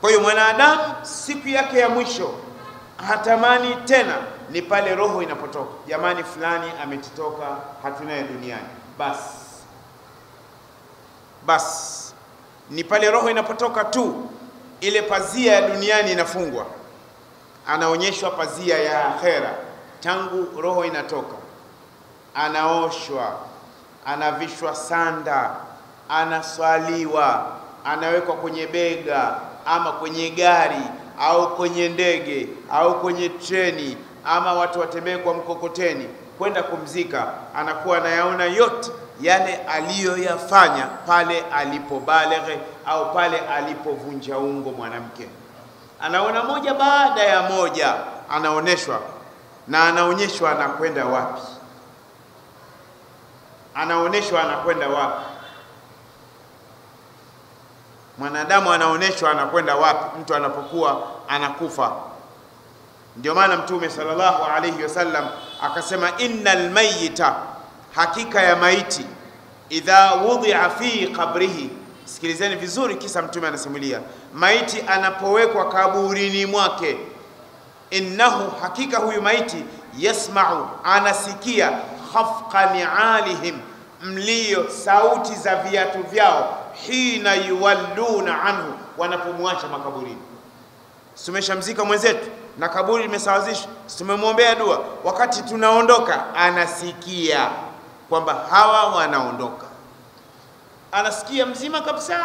Kwa hiyo mwanadamu siku yake ya mwisho hatamani tena ni pale roho inapotoka, jamani, fulani ametitoka, hatunaye duniani. Basi basi ni pale roho inapotoka tu, ile pazia ya duniani inafungwa, anaonyeshwa pazia ya akhera. Tangu roho inatoka, anaoshwa, anavishwa sanda, anaswaliwa, anawekwa kwenye bega ama kwenye gari au kwenye ndege au kwenye treni ama watu watembee kwa mkokoteni kwenda kumzika, anakuwa anayaona yote yale aliyoyafanya pale alipobaleghe au pale alipovunja ungo mwanamke, anaona moja baada ya moja, anaonyeshwa na anaonyeshwa anakwenda wapi, anaonyeshwa anakwenda wapi mwanadamu anaonyeshwa anakwenda wapi mtu anapokuwa anakufa. Ndio maana Mtume sallallahu alayhi wasallam akasema, innal mayyita, hakika ya maiti, idha wudhi'a fi qabrihi. Sikilizeni vizuri, kisa Mtume anasimulia maiti anapowekwa kaburini mwake, innahu, hakika huyu maiti, yasma'u, anasikia khafqa ni'alihim, mlio sauti za viatu vyao hina yuwalluna anhu, wanapomwacha makaburini. Tumeshamzika mwenzetu na kaburi limesawazishwa, tumemwombea dua, wakati tunaondoka anasikia kwamba hawa wanaondoka, anasikia mzima kabisa.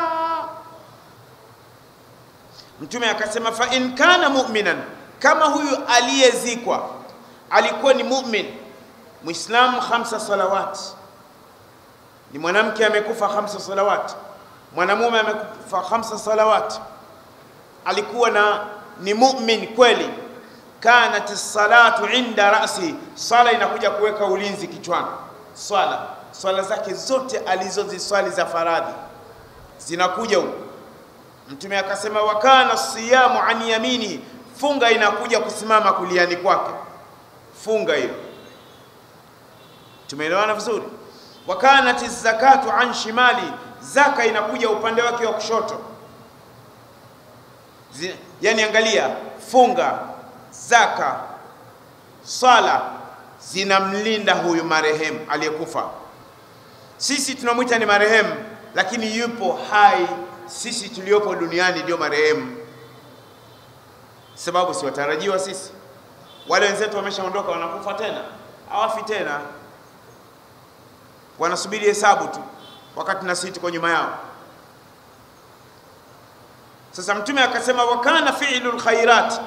Mtume akasema, fa in kana mu'minan, kama huyu aliyezikwa alikuwa ni mu'min, Muislamu, khamsa salawati, ni mwanamke amekufa khamsa salawati mwanamume amekufa khamsa salawat, alikuwa na ni mu'min kweli. Kanat salatu inda rasi, swala inakuja kuweka ulinzi kichwani. Swala swala zake zote alizoziswali za faradhi zinakuja huko. Mtume akasema, wa kana siyamu an yamini, funga inakuja kusimama kuliani kwake, funga hiyo. Tumeelewana vizuri? wa kanat zakatu an shimali zaka inakuja upande wake wa kushoto. Yani angalia, funga, zaka, sala zinamlinda huyu marehemu aliyekufa. Sisi tunamwita ni marehemu, lakini yupo hai. Sisi tuliopo duniani ndio marehemu, sababu si watarajiwa sisi. Wale wenzetu wameshaondoka, wanakufa tena, hawafi tena, wanasubiri hesabu tu wakati na sisi tuko nyuma yao. Sasa Mtume akasema, wakana fi'lul khairat,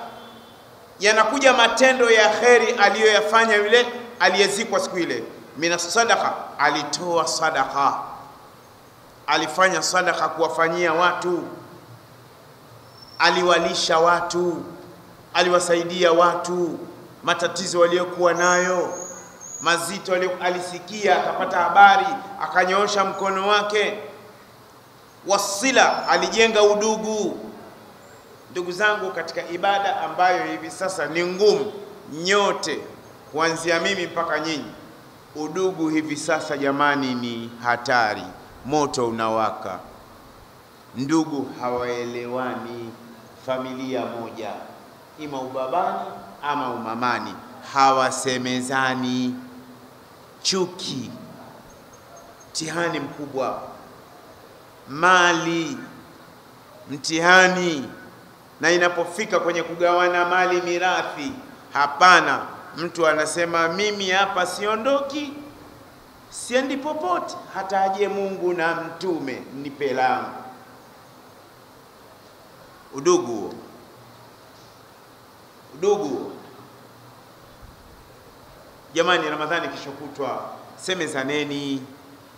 yanakuja matendo ya kheri aliyoyafanya yule aliyezikwa siku ile. Mina sadaqa, alitoa sadaqa, alifanya sadaqa kuwafanyia watu, aliwalisha watu, aliwasaidia watu. Matatizo waliokuwa nayo mazito alisikia, akapata habari, akanyoosha mkono wake. Wasila, alijenga udugu. Ndugu zangu, katika ibada ambayo hivi sasa ni ngumu, nyote kuanzia mimi mpaka nyinyi, udugu hivi sasa jamani, ni hatari, moto unawaka, ndugu hawaelewani, familia moja, ima ubabani ama umamani, hawasemezani chuki, mtihani mkubwa, mali, mtihani. Na inapofika kwenye kugawana mali, mirathi, hapana, mtu anasema mimi hapa siondoki, siendi popote, hata aje Mungu na mtume nipe langu. Udugu, udugu Jamani, Ramadhani kishokutwa semezaneni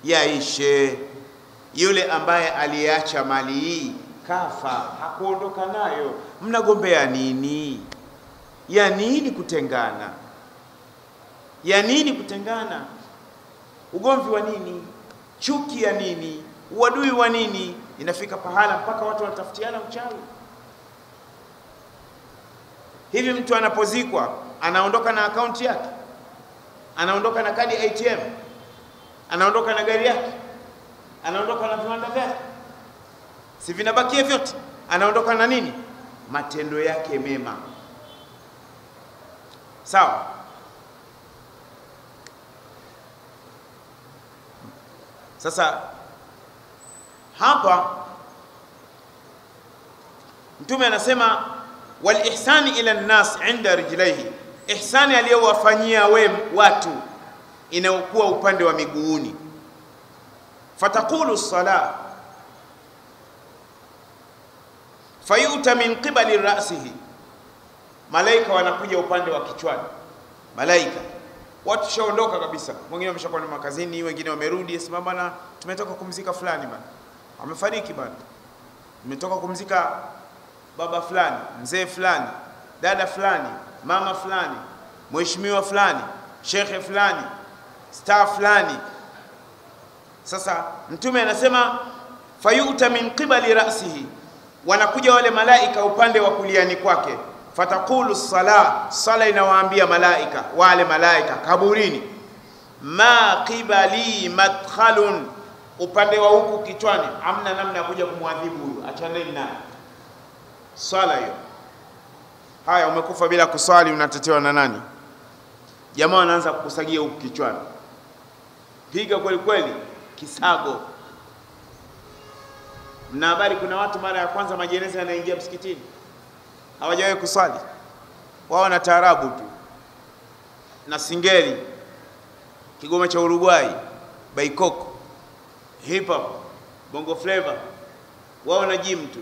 yaishe. Yule ambaye aliacha mali hii kafa, hakuondoka nayo, mnagombea nini? Ya nini kutengana? Ya nini kutengana? Ugomvi wa nini? Chuki ya nini? Uadui wa nini? Inafika pahala mpaka watu wanatafutiana uchawi. Hivi mtu anapozikwa anaondoka na akaunti yake anaondoka na kadi ATM, anaondoka na gari yake, anaondoka na viwanda vyake, si vinabakia vyote? anaondoka na nini? Matendo yake mema. Sawa. Sasa hapa Mtume anasema wal ihsani ila nnas inda rijlaihi, ihsani aliyowafanyia we watu inayokuwa upande wa miguuni. fatakulu sala fayuta min qibali rasihi, malaika wanakuja upande wa kichwani. Malaika watu shaondoka kabisa, wengine wameshakuwa na makazini, wengine wamerudi, sema bana, tumetoka kumzika fulani bana, amefariki bana, tumetoka kumzika baba fulani, mzee fulani, dada fulani, mama fulani, mheshimiwa fulani, shekhe fulani, star fulani. Sasa Mtume anasema fayuta min qibali rasihi, wanakuja wale malaika upande wa kuliani kwake. fatakulu sala, sala inawaambia malaika wale malaika kaburini, ma qibali madkhalun, upande wa huku kichwani, amna namna ya kuja kumwadhibu huyu, achaneni naye swala hiyo. Haya, umekufa bila kuswali, unatetewa na nani? Jamaa wanaanza kukusagia huku kichwani, piga kweli kweli, kisago. Mna habari, kuna watu mara ya kwanza majeneza yanaingia msikitini? Hawajawahi kuswali, wao na taarabu tu. Na singeli, kigoma cha urugwai baikoko, hip hop, bongo flavor wao na gym tu.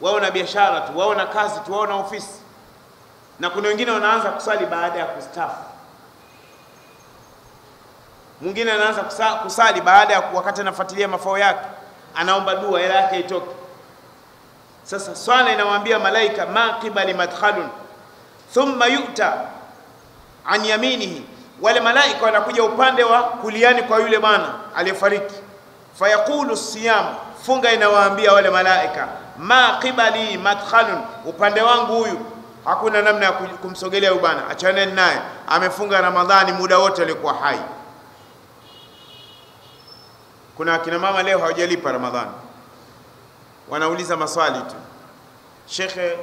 Wao na biashara tu, wao na kazi tu, wao na ofisi. Na kuna wengine wanaanza kusali baada ya kustafu, mwingine anaanza kusali baada ya wakati anafuatilia mafao yake, anaomba dua hela yake itoke. Sasa swala inamwambia malaika ma qibali madkhalun thumma yu'ta an yaminihi, wale malaika wanakuja upande wa kuliani kwa yule bwana aliyefariki, fayaqulu siyam, funga inawaambia wale malaika ma qibali madkhalun, upande wangu huyu hakuna namna ya kumsogelea huyu bwana, naye, amefunga Ramadhani muda wote alikuwa hai. Kuna akina mama leo hawajalipa Ramadhani, wanauliza maswali tu, shekhe,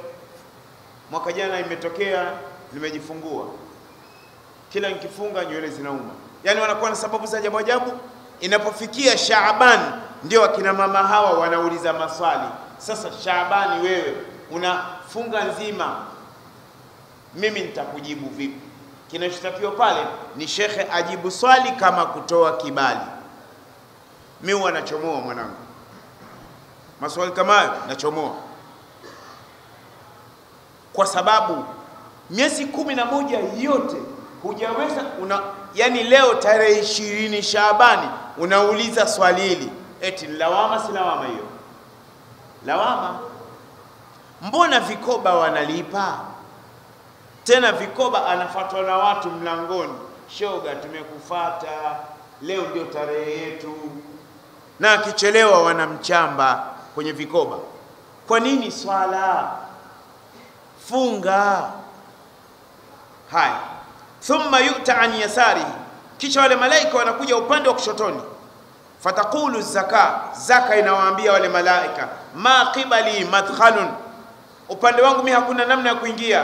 mwaka jana imetokea nimejifungua, kila nikifunga nywele zinauma. Yani wanakuwa na sababu za ajabu ajabu. Inapofikia Shaaban ndio akina mama hawa wanauliza maswali. Sasa Shaabani, wewe unafunga nzima, mimi nitakujibu vipi? Kinachotakiwa pale ni shekhe ajibu swali kama kutoa kibali. Mi huwa nachomoa mwanangu, maswali kama hayo nachomoa, kwa sababu miezi kumi na moja yote hujaweza una, yani leo tarehe ishirini Shaabani unauliza swali hili, eti ni lawama? Si lawama hiyo lawama. Mbona vikoba wanalipa tena? Vikoba anafatwa na watu mlangoni, shoga, tumekufata leo, ndio tarehe yetu, na akichelewa wanamchamba kwenye vikoba. Kwa nini? Swala, funga. Haya, thumma yuta an yasarihi, kisha wale malaika wanakuja upande wa kushotoni Fatakulu zaka, zaka inawaambia wale malaika ma qibali madkhalun, upande wangu mi hakuna namna ya kuingia.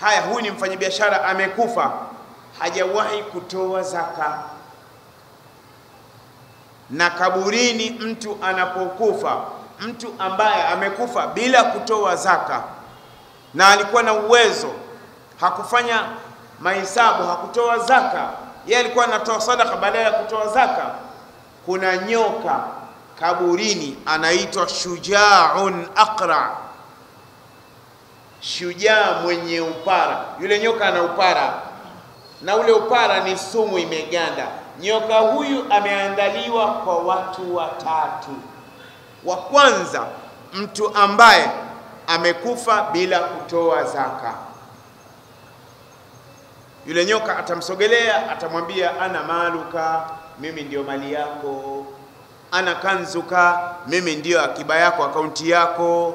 Haya, huyu ni mfanyabiashara amekufa, hajawahi kutoa zaka. Na kaburini, mtu anapokufa, mtu ambaye amekufa bila kutoa zaka na alikuwa na uwezo, hakufanya mahesabu, hakutoa zaka, yeye alikuwa anatoa sadaka badala ya kutoa zaka kuna nyoka kaburini anaitwa shujaun aqra, shujaa mwenye upara. Yule nyoka ana upara na ule upara ni sumu imeganda. Nyoka huyu ameandaliwa kwa watu watatu. Wa kwanza, mtu ambaye amekufa bila kutoa zaka. Yule nyoka atamsogelea, atamwambia ana maluka mimi ndio mali yako, ana kanzuka, mimi ndiyo akiba yako, akaunti yako,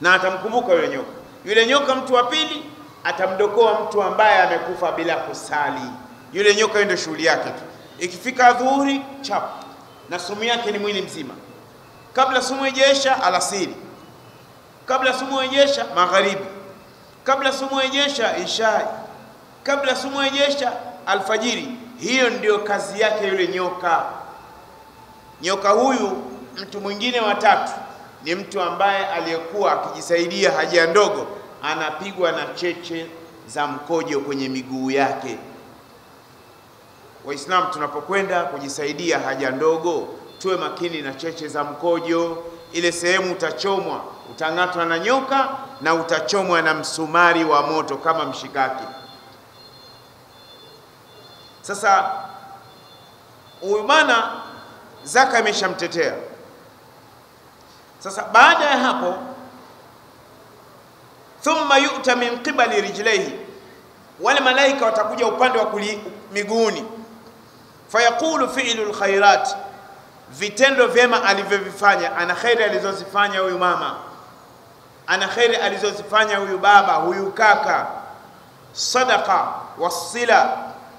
na atamkumbuka yule nyoka. Yule nyoka, mtu wa pili, atamdokoa mtu ambaye amekufa bila kusali. Yule nyoka, ndio shughuli yake tu. Ikifika dhuhuri, chap, na sumu yake ni mwili mzima. kabla sumu haijaisha alasiri, kabla sumu haijaisha magharibi, kabla sumu haijaisha ishai, kabla sumu haijaisha alfajiri. Hiyo ndio kazi yake yule nyoka. Nyoka huyu mtu mwingine wa tatu ni mtu ambaye aliyekuwa akijisaidia haja ndogo, anapigwa na cheche za mkojo kwenye miguu yake. Waislamu, tunapokwenda kujisaidia haja ndogo, tuwe makini na cheche za mkojo. Ile sehemu utachomwa, utang'atwa na nyoka na utachomwa na msumari wa moto kama mshikaki. Sasa huyu bwana zaka imeshamtetea. Sasa baada ya hapo, thumma yu'ta min qibali rijlaihi, wale malaika watakuja upande wa miguuni, fayaqulu fi'lu lkhairat, vitendo vyema alivyovifanya. Ana kheri alizozifanya huyu mama, ana kheri alizozifanya huyu baba, huyu kaka, sadaqa wasila,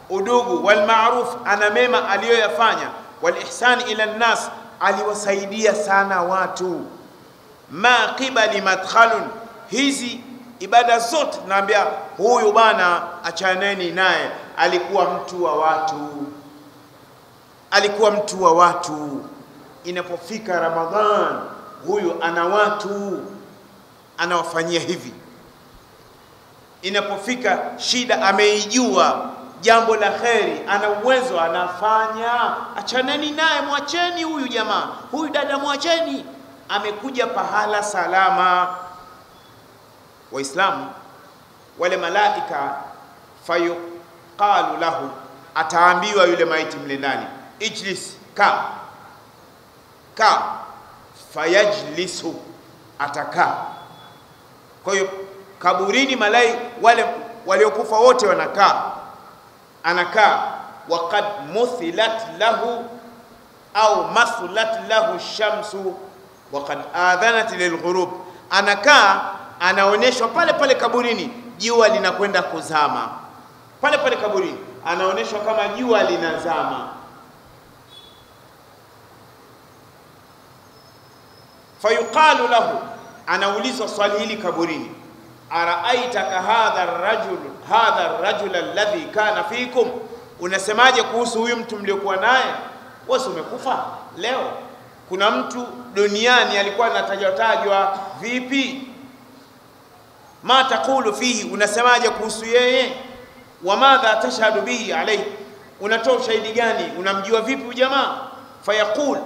udugu walmaruf, ana mema aliyoyafanya, walihsani ila nnas, aliwasaidia sana watu. Ma qibali madkhalun, hizi ibada zote naambia huyu bwana, achaneni naye, alikuwa mtu wa watu, alikuwa mtu wa watu. Inapofika Ramadhan, huyu ana watu, anawafanyia hivi. Inapofika shida, ameijua jambo la kheri, ana uwezo, anafanya. Achaneni naye, mwacheni huyu jamaa, huyu dada, mwacheni, amekuja pahala salama. Waislamu, wale malaika, fayuqalu lahu, ataambiwa yule maiti mle ndani, ijlis, ka ka, fayajlisu, atakaa. Kwa hiyo kaburini, malai wale waliokufa wote wanakaa anakaa waqad muthilat lahu au mathulat lahu shamsu waqad adhanat lilghurub, anakaa anaonyeshwa pale pale kaburini, jua linakwenda kuzama. Pale pale kaburini, anaonyeshwa kama jua linazama. Fayuqalu lahu, anaulizwa swali hili kaburini, araaitaka hadha rajul hadha rajul alladhi kana fikum, unasemaje kuhusu huyu mtu mliokuwa naye? Wewe umekufa leo, kuna mtu duniani alikuwa anatajwa tajwa, vipi? Ma taqulu fihi, unasemaje kuhusu yeye? Wa madha tashhadu bihi alayhi, unatoa ushahidi gani? Unamjua vipi ujamaa jamaa? Fayaqul,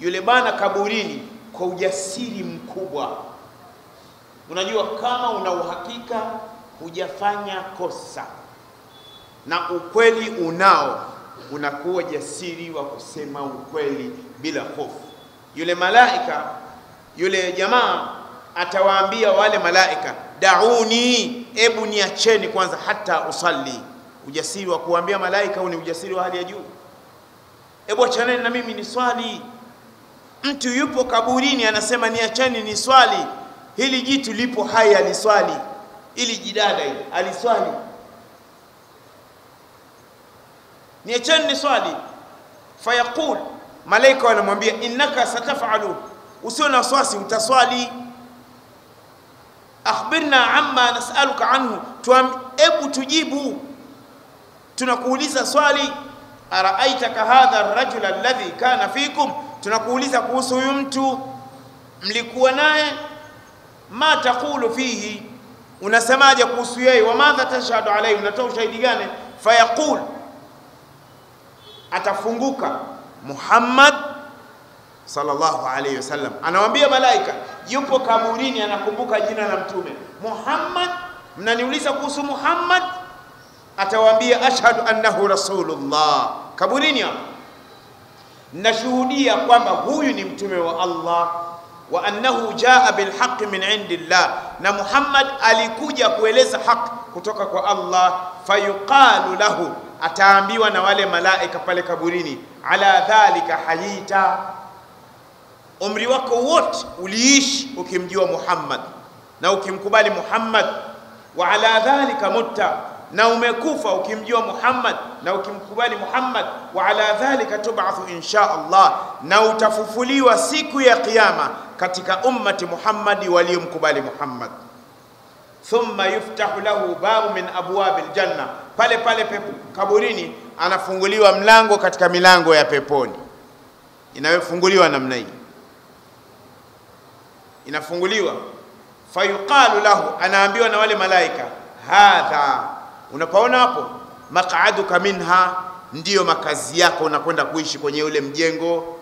yule bana kaburini kwa ujasiri mkubwa Unajua, kama una uhakika hujafanya kosa na ukweli unao, unakuwa jasiri wa kusema ukweli bila hofu. Yule malaika, yule jamaa atawaambia wale malaika, dauni, ebu niacheni kwanza, hata usalli. Ujasiri wa kuambia malaika huu ni ujasiri wa hali ya juu. Ebu achaneni na mimi ni swali. Mtu yupo kaburini anasema niacheni ni swali hili jitu lipo hai aliswali, ili jidada hili aliswali, niacheni ni swali. Fayaqul, malaika wanamwambia innaka satafalu, usio na wasiwasi, utaswali. Akhbirna amma nasaluka anhu, hebu tujibu, tunakuuliza swali. Araaitaka hadha rajula alladhi kana fikum, tunakuuliza kuhusu huyu mtu. Mlikuwa naye ma taqulu fihi, unasemaje kuhusu yeye? Wa madha tashhadu alayhi, unatoa ushahidi gani? Fayaqul, atafunguka Muhammad sallallahu alayhi wasallam, anawaambia malaika, yupo kaburini, anakumbuka jina la Mtume Muhammad. Mnaniuliza kuhusu Muhammad? Atawaambia ashhadu annahu rasulullah, kaburini hapo nashuhudia kwamba huyu ni mtume wa Allah wa annahu jaa bilhaqi min indillah, na Muhammad alikuja kueleza haki kutoka kwa Allah. Fayuqalu lahu, ataambiwa na wale malaika pale kaburini, ala dhalika hayita, umri wako wote uliishi ukimjua Muhammad na ukimkubali Muhammad, wa ala dhalika mutta, na umekufa ukimjua Muhammad na ukimkubali Muhammad, wa ala dhalika tub'athu insha Allah, na utafufuliwa siku ya Kiyama katika ummati Muhammadi waliomkubali Muhammad. Thumma yuftahu lahu babu min abwabil janna, pale pale pepo, kaburini anafunguliwa mlango katika milango ya peponi. Inayofunguliwa namna hii, inafunguliwa fayuqalu lahu, anaambiwa na wale malaika, hadha, unapaona hapo, maq'aduka minha, ndiyo makazi yako, unakwenda kuishi kwenye ule mjengo.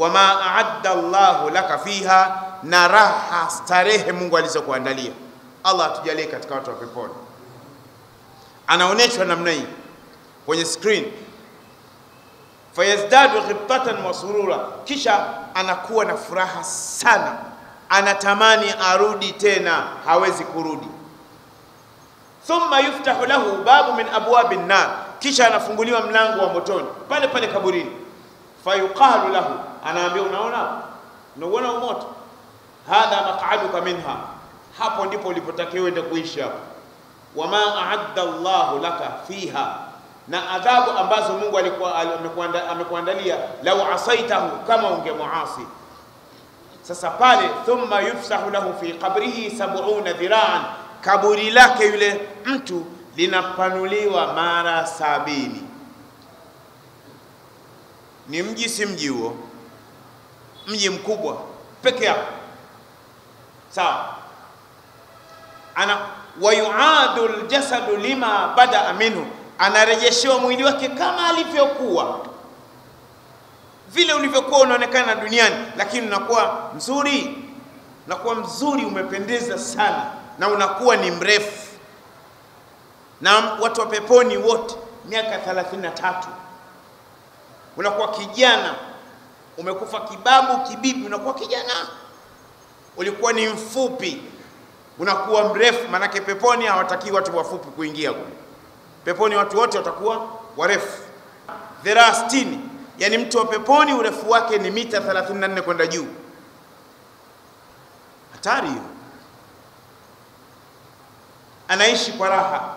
Wama aadda Allahu laka fiha, na raha starehe Mungu alizokuandalia. Allah atujalie katika watu wa peponi. Anaonyeshwa namna hii kwenye screen, fayazdadu ghibtatan wa surura, kisha anakuwa na furaha sana anatamani arudi tena, hawezi kurudi. Thumma yuftahu lahu babu min abwabi nar, kisha anafunguliwa mlango wa motoni pale pale kaburini. Fayuqalu lahu, anaambia unaona, unauona umoto, hadha maq'aduka minha, hapo ndipo ulipotakiwa uende kuishi hapo. Wama aadda Allahu laka fiha, na adhabu ambazo Mungu alikuwa amekuandalia, lau asaitahu, kama ungemuasi sasa pale, thumma yufsahu lahu fi qabrihi sab'una dhiraan, kaburi lake yule mtu linapanuliwa mara sabini. Ni mji, si mji huo, mji mkubwa peke yake, sawa. Ana wayuadu ljasadu lima badaa minhu, anarejeshewa mwili wake kama alivyokuwa. Vile ulivyokuwa unaonekana duniani, lakini unakuwa mzuri, unakuwa mzuri, umependeza sana, na unakuwa ni mrefu. Na watu wa peponi wote miaka thelathini na tatu, unakuwa kijana, umekufa kibabu kibibi, unakuwa kijana. Ulikuwa ni mfupi, unakuwa mrefu. manake peponi hawatakii watu wafupi kuingia huko. Peponi watu wote watakuwa warefu, dhiraa sitini Yani mtu wa peponi urefu wake ni mita 34 kwenda juu. Hatari hiyo. Anaishi kwa raha.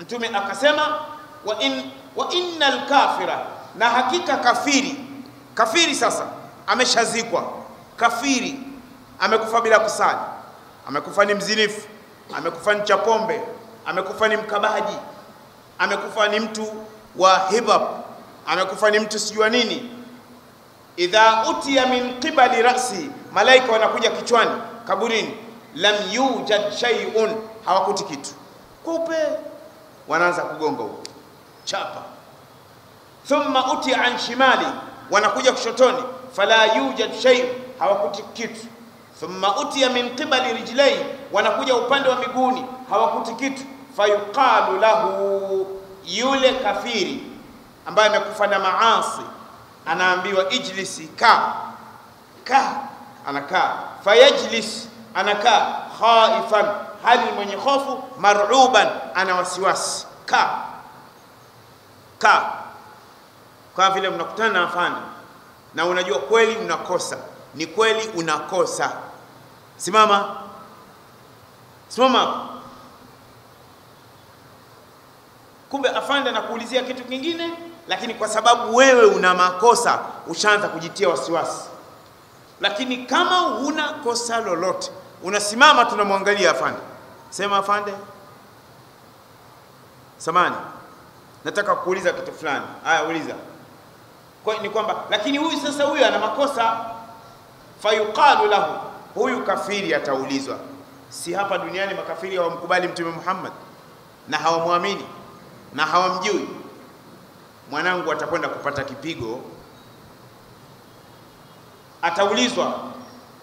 Mtume akasema wa in, wa innal kafira, na hakika kafiri. Kafiri sasa ameshazikwa. Kafiri amekufa bila kusali, amekufa ni mzinifu, amekufa ni chapombe, amekufa ni mkabaji, amekufa ni mtu wa hibab, amekufa ni mtu sijua nini. Idha utiya min qibali rasi, malaika wanakuja kichwani kaburini, lam yujad shay'un, hawakuti kitu, kupe wanaanza kugonga huko chapa. Thumma utia an shimali, wanakuja kushotoni, fala yujad shay, hawakuti kitu. Thumma utiya min qibali rijlai, wanakuja upande wa miguuni, hawakuti kitu. Fayuqalu lahu, yule kafiri ambaye amekufa na maasi anaambiwa ijlisi, ka ka, anakaa. Fayajlis, anakaa. Khaifan, hali mwenye hofu. Maruban, ana wasiwasi. Ka ka, kwa vile mnakutana na afande na unajua kweli unakosa, ni kweli unakosa. Simama, simama. Kumbe afande anakuulizia kitu kingine lakini kwa sababu wewe una makosa ushaanza kujitia wasiwasi. Lakini kama huna kosa lolote, unasimama, tunamwangalia afande, sema afande, samani, nataka kuuliza kitu fulani. Haya, uliza. Kwa ni kwamba lakini huyu sasa, huyu ana makosa. Fayuqalu lahu, huyu kafiri ataulizwa. Si hapa duniani makafiri hawamkubali Mtume Muhammad na hawamwamini na hawamjui mwanangu atakwenda kupata kipigo, ataulizwa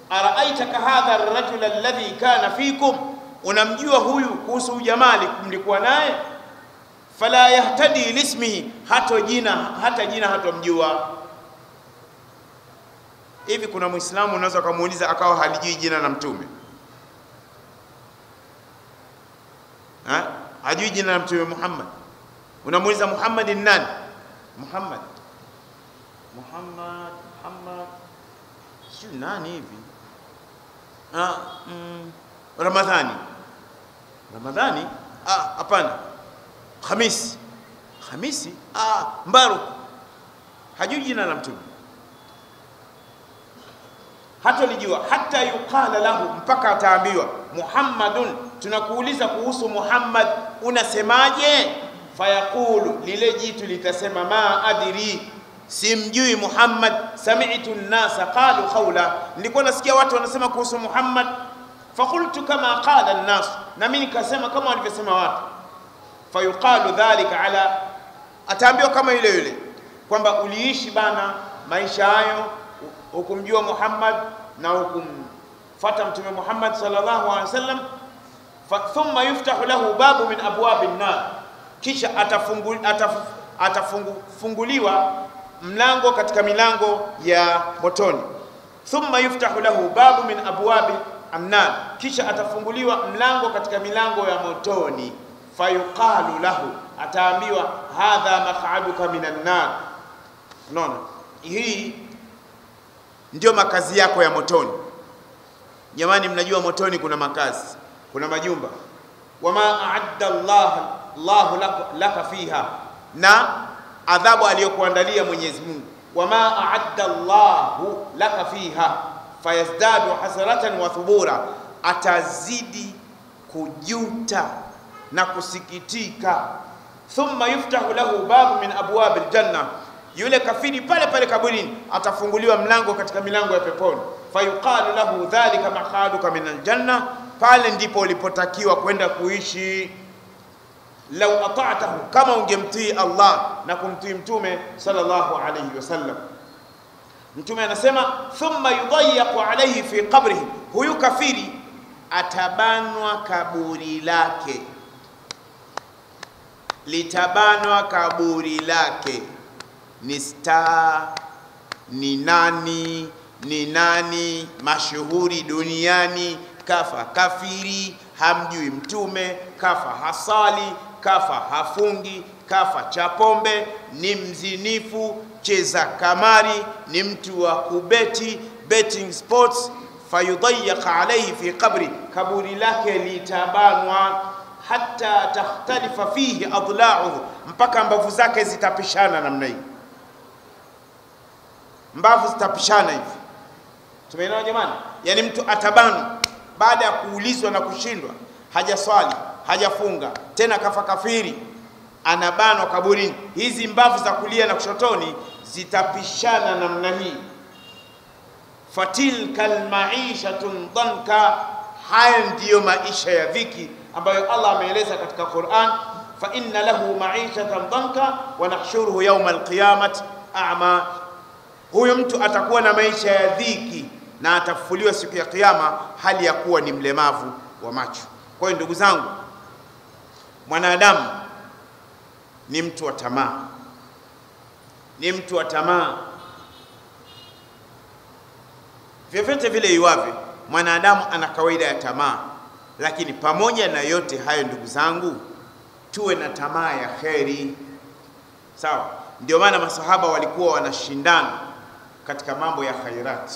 araaitaka hadha arrajula alladhi kana fikum, unamjua huyu kuhusu ujamaa mlikuwa naye? Fala yahtadi lismihi, hato jina hata jina hatomjua. Hivi kuna Muislamu unaweza ukamuuliza akawa halijui jina la Mtume? Ha? hajui jina la Mtume Muhammad, unamuuliza Muhammad ni nani? Muhammad. Muhammad Muhammad. Si nani hivi. Ah, mm, Ramadhani. Ramadhani? Ah, hapana Khamisi. Khamisi? Ah, Mbaruk. Hajui jina la mtume. Hata lijua hata yuqala lahu, mpaka ataambiwa Muhammadun, tunakuuliza kuhusu Muhammad, unasemaje? Fayaqulu, lile jitu litasema ma adiri, simjui Muhammad. Sami'tu nnasa qalu qawla, nilikuwa nasikia watu wanasema kuhusu Muhammad. Fakultu kama qala nnas, na mimi nikasema kama walivyosema watu. Fayuqalu dhalika ala, ataambiwa kama yule yule kwamba uliishi bana maisha hayo hukumjua Muhammad na hukumfuata Mtume Muhammad sallallahu alaihi wasallam. Thumma yuftahu lahu babu min abwabi nar kisha atafungu, ataf, atafunguliwa mlango katika milango ya motoni. Thumma yuftahu lahu babu min abwabi annar, kisha atafunguliwa mlango katika milango ya motoni. Fayuqalu lahu, ataambiwa hadha maq'aduka minan nar. Unaona, hii ndio makazi yako ya motoni. Jamani, mnajua motoni kuna makazi, kuna majumba. Wama aadda Allah Allahu laka, fiha, na adhabu aliyokuandalia Mwenyezi Mungu. Wama aadda Allahu laka fiha fayazdadu hasaratan wa thubura, atazidi kujuta na kusikitika. Thumma yuftahu lahu babu min abwabi aljanna yule kafiri pale pale kaburini atafunguliwa mlango katika milango ya peponi. Fayuqalu lahu dhalika maqaduka min aljanna, pale ndipo ulipotakiwa kwenda kuishi. Lau ata'tahu, kama ungemtii Allah na kumtii Mtume sallallahu alayhi wasallam. Mtume anasema thumma yudayyaqu alayhi fi qabrihi, huyu kafiri atabanwa kaburi lake, litabanwa kaburi lake. Ni star ni nani ni nani mashuhuri duniani, kafa kafiri, hamjui mtume, kafa hasali, kafa hafungi, kafa cha pombe, ni mzinifu, cheza kamari, ni mtu wa kubeti betting sports. Fayudayyaq alayhi fi qabri, kaburi lake litabanwa hata takhtalifa fihi adla'uhu, mpaka mbavu zake zitapishana namna hii mbavu zitapishana hivi. Tumeelewa jamani? Yaani mtu atabanu baada ya kuulizwa na kushindwa, hajaswali hajafunga tena, kafa kafiri, anabanwa kaburini. Hizi mbavu za kulia na kushotoni zitapishana namna hii. fatilka almaishatun danka, haya ndiyo maisha ya dhiki ambayo Allah ameeleza katika Qur'an. fa inna lahu maishatan dhanka wa nahshuruhu yawma alqiyamati a'ma huyu mtu atakuwa na maisha ya dhiki na atafufuliwa siku ya Kiyama hali ya kuwa ni mlemavu wa macho. Kwa hiyo ndugu zangu, mwanadamu ni mtu wa tamaa, ni mtu wa tamaa vyovyote vile iwavyo. Mwanadamu ana kawaida ya tamaa, lakini pamoja na yote hayo, ndugu zangu, tuwe na tamaa ya kheri, sawa? Ndio maana masahaba walikuwa wanashindana katika mambo ya khairati.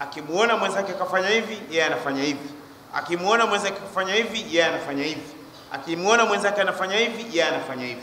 Akimuona mwenzake kafanya hivi, yeye anafanya hivi. Akimuona mwenzake kafanya hivi, yeye anafanya hivi. Akimuona mwenzake anafanya hivi, yeye anafanya hivi.